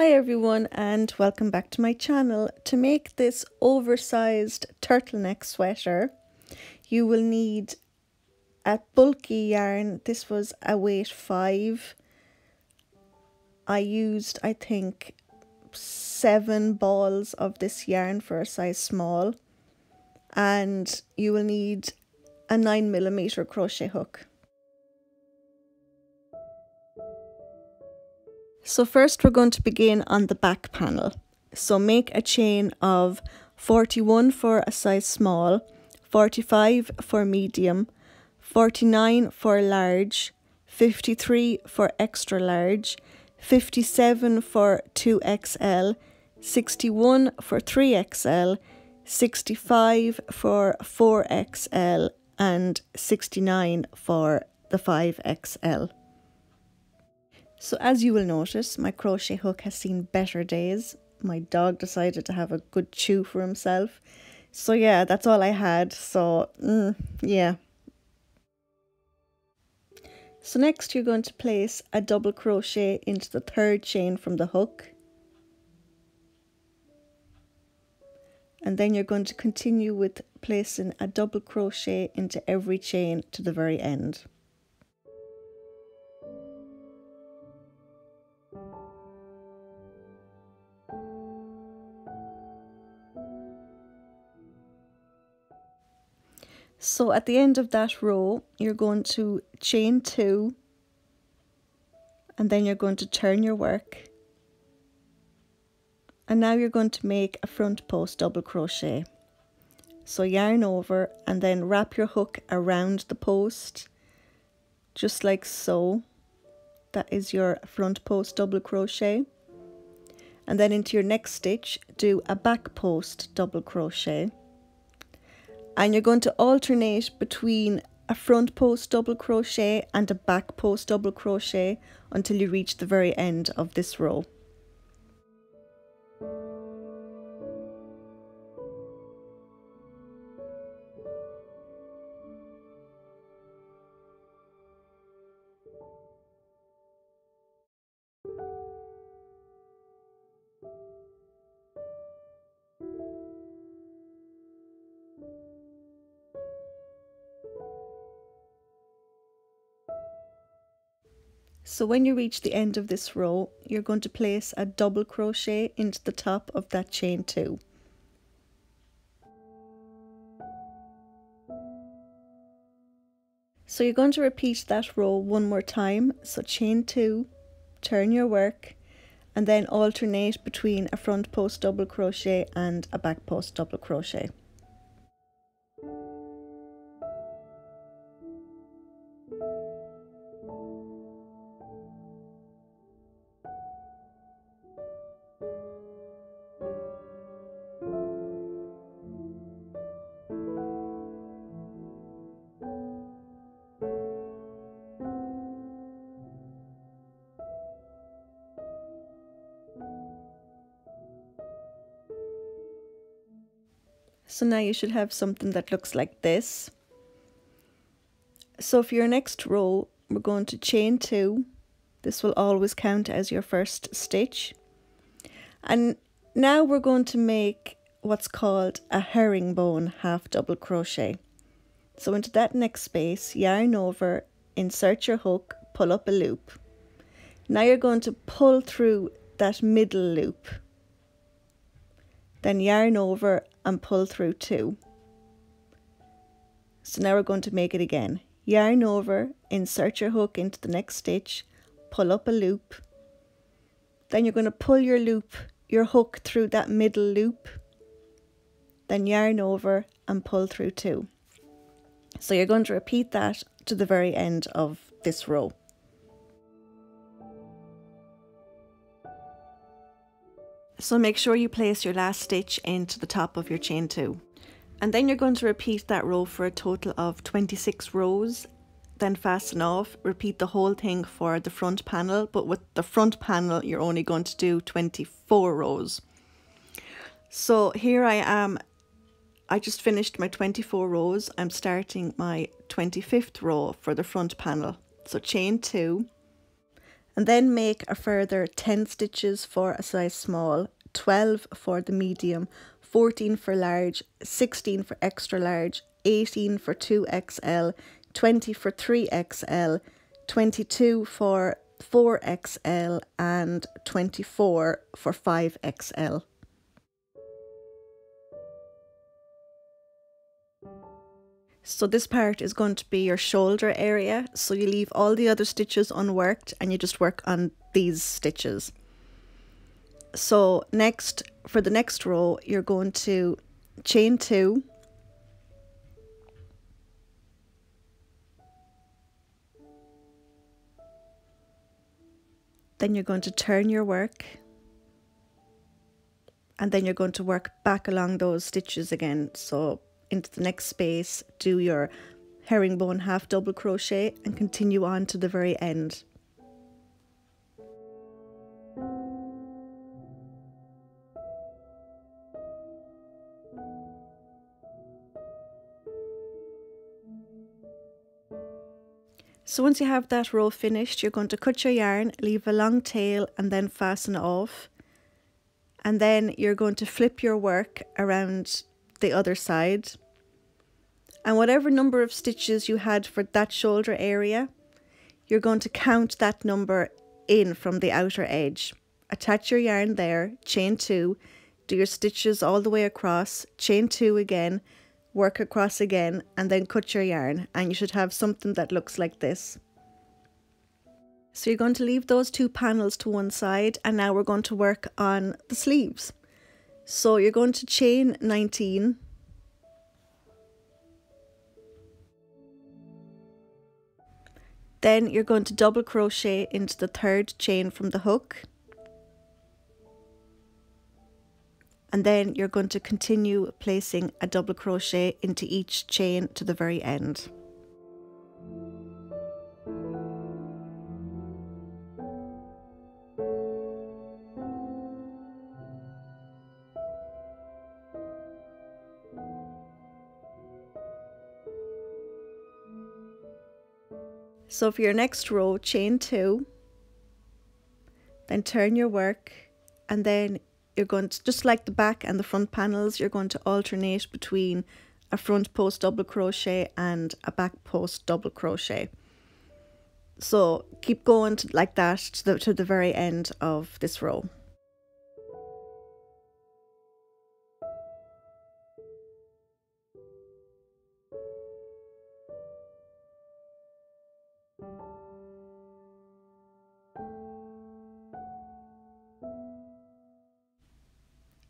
Hi everyone and welcome back to my channel. To make this oversized turtleneck sweater you will need a bulky yarn. This was a weight 5. I used I think 7 balls of this yarn for a size small and you will need a 9mm crochet hook. So first we're going to begin on the back panel. So make a chain of 41 for a size small, 45 for medium, 49 for large, 53 for extra large, 57 for 2XL, 61 for 3XL, 65 for 4XL, and 69 for the 5XL. So as you will notice, my crochet hook has seen better days. My dog decided to have a good chew for himself. So yeah, that's all I had. So mm, yeah. So next you're going to place a double crochet into the third chain from the hook. And then you're going to continue with placing a double crochet into every chain to the very end. So at the end of that row, you're going to chain two and then you're going to turn your work. And now you're going to make a front post double crochet. So yarn over and then wrap your hook around the post, just like so. That is your front post double crochet. And then into your next stitch, do a back post double crochet and you're going to alternate between a front post double crochet and a back post double crochet until you reach the very end of this row. So when you reach the end of this row, you're going to place a double crochet into the top of that chain two. So you're going to repeat that row one more time. So chain two, turn your work, and then alternate between a front post double crochet and a back post double crochet. So now you should have something that looks like this. So for your next row, we're going to chain two. This will always count as your first stitch. And now we're going to make what's called a herringbone half double crochet. So into that next space, yarn over, insert your hook, pull up a loop. Now you're going to pull through that middle loop then yarn over and pull through two. So now we're going to make it again. Yarn over, insert your hook into the next stitch, pull up a loop. Then you're going to pull your loop, your hook through that middle loop. Then yarn over and pull through two. So you're going to repeat that to the very end of this row. So make sure you place your last stitch into the top of your chain two. And then you're going to repeat that row for a total of 26 rows. Then fasten off, repeat the whole thing for the front panel, but with the front panel you're only going to do 24 rows. So here I am, I just finished my 24 rows. I'm starting my 25th row for the front panel. So chain two, and then make a further 10 stitches for a size small, 12 for the medium, 14 for large, 16 for extra large, 18 for 2XL, 20 for 3XL, 22 for 4XL, and 24 for 5XL. So this part is going to be your shoulder area. So you leave all the other stitches unworked and you just work on these stitches. So next, for the next row, you're going to chain two. Then you're going to turn your work and then you're going to work back along those stitches again. So into the next space, do your herringbone half double crochet and continue on to the very end. So once you have that row finished, you're going to cut your yarn, leave a long tail and then fasten off. And then you're going to flip your work around the other side. And whatever number of stitches you had for that shoulder area, you're going to count that number in from the outer edge. Attach your yarn there, chain two, do your stitches all the way across, chain two again, work across again, and then cut your yarn. And you should have something that looks like this. So you're going to leave those two panels to one side and now we're going to work on the sleeves. So you're going to chain 19 Then you're going to double crochet into the third chain from the hook. And then you're going to continue placing a double crochet into each chain to the very end. So for your next row, chain two, then turn your work, and then you're going to, just like the back and the front panels, you're going to alternate between a front post double crochet and a back post double crochet. So keep going to, like that to the, to the very end of this row.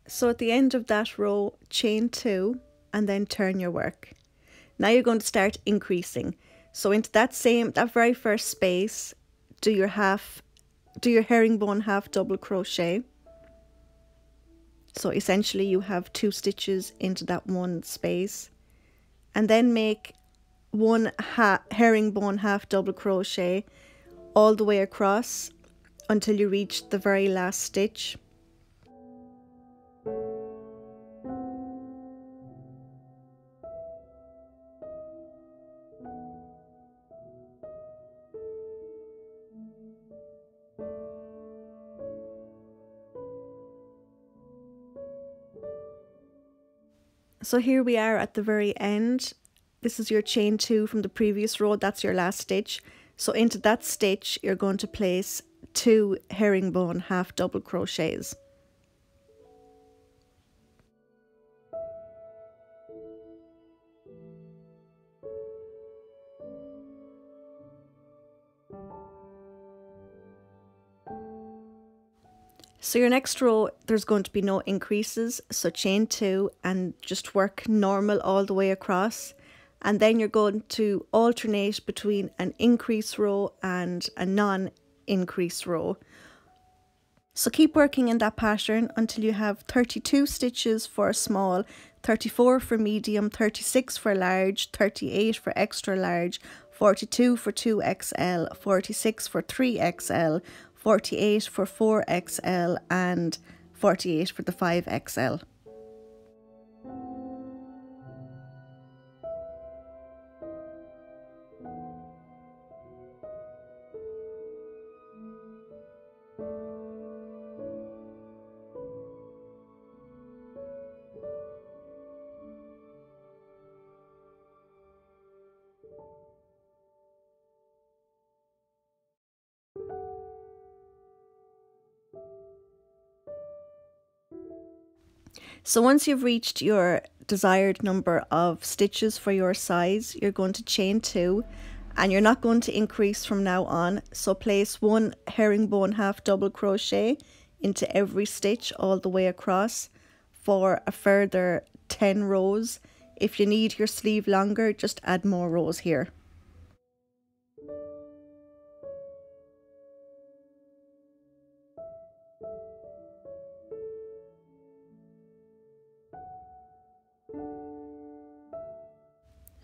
So at the end of that row, chain two and then turn your work. Now you're going to start increasing. So into that same, that very first space, do your half, do your herringbone half double crochet. So essentially you have two stitches into that one space and then make one ha herringbone half double crochet all the way across until you reach the very last stitch. So here we are at the very end. This is your chain two from the previous row. That's your last stitch. So into that stitch, you're going to place two herringbone half double crochets. So your next row, there's going to be no increases. So chain two and just work normal all the way across. And then you're going to alternate between an increase row and a non-increase row. So keep working in that pattern until you have 32 stitches for small, 34 for medium, 36 for large, 38 for extra large, 42 for 2XL, 46 for 3XL, 48 for 4XL and 48 for the 5XL. So once you've reached your desired number of stitches for your size, you're going to chain two and you're not going to increase from now on. So place one herringbone half double crochet into every stitch all the way across for a further 10 rows. If you need your sleeve longer, just add more rows here.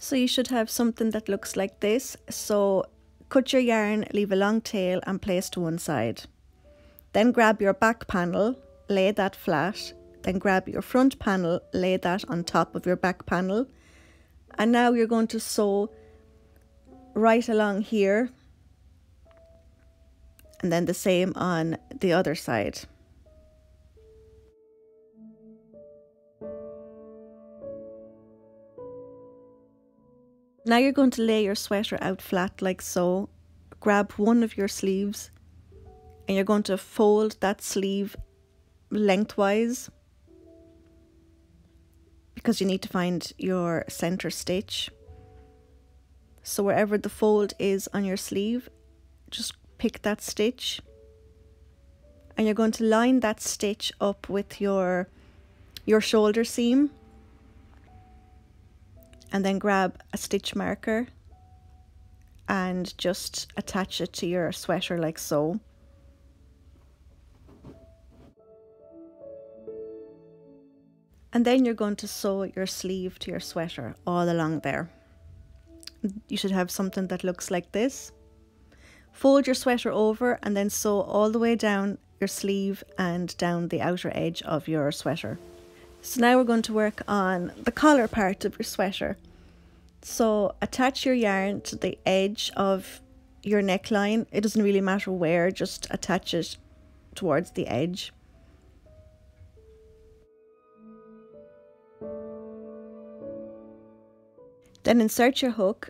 So you should have something that looks like this. So cut your yarn, leave a long tail and place to one side. Then grab your back panel, lay that flat, then grab your front panel, lay that on top of your back panel. And now you're going to sew right along here and then the same on the other side. Now you're going to lay your sweater out flat like so. Grab one of your sleeves and you're going to fold that sleeve lengthwise because you need to find your center stitch. So wherever the fold is on your sleeve, just pick that stitch and you're going to line that stitch up with your your shoulder seam and then grab a stitch marker and just attach it to your sweater like so. And then you're going to sew your sleeve to your sweater all along there. You should have something that looks like this. Fold your sweater over and then sew all the way down your sleeve and down the outer edge of your sweater. So now we're going to work on the collar part of your sweater. So attach your yarn to the edge of your neckline. It doesn't really matter where, just attach it towards the edge. Then insert your hook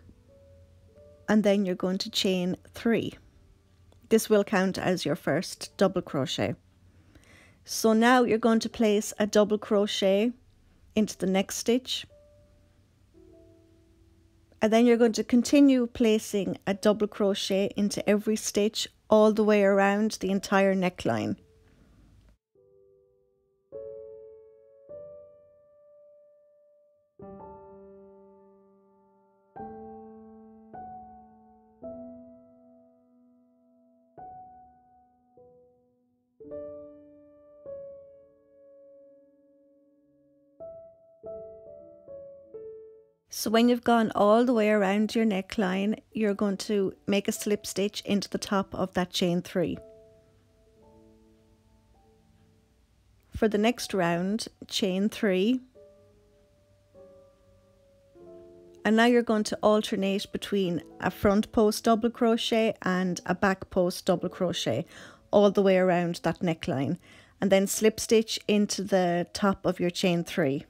and then you're going to chain three. This will count as your first double crochet. So now you're going to place a double crochet into the next stitch and then you're going to continue placing a double crochet into every stitch all the way around the entire neckline. So when you've gone all the way around your neckline, you're going to make a slip stitch into the top of that chain three. For the next round, chain three. And now you're going to alternate between a front post double crochet and a back post double crochet all the way around that neckline and then slip stitch into the top of your chain three.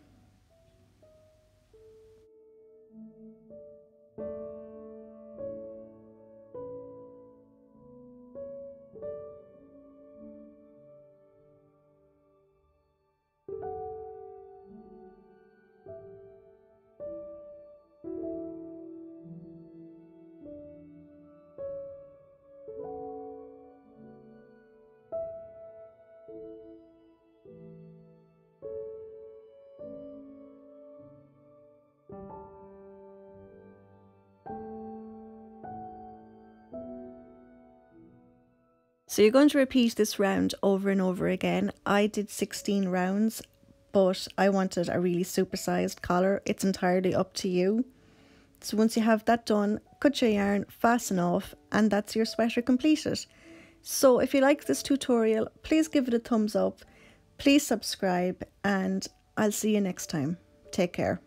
So you're going to repeat this round over and over again. I did 16 rounds, but I wanted a really supersized collar. It's entirely up to you. So once you have that done, cut your yarn, fasten off, and that's your sweater completed. So if you like this tutorial, please give it a thumbs up, please subscribe, and I'll see you next time. Take care.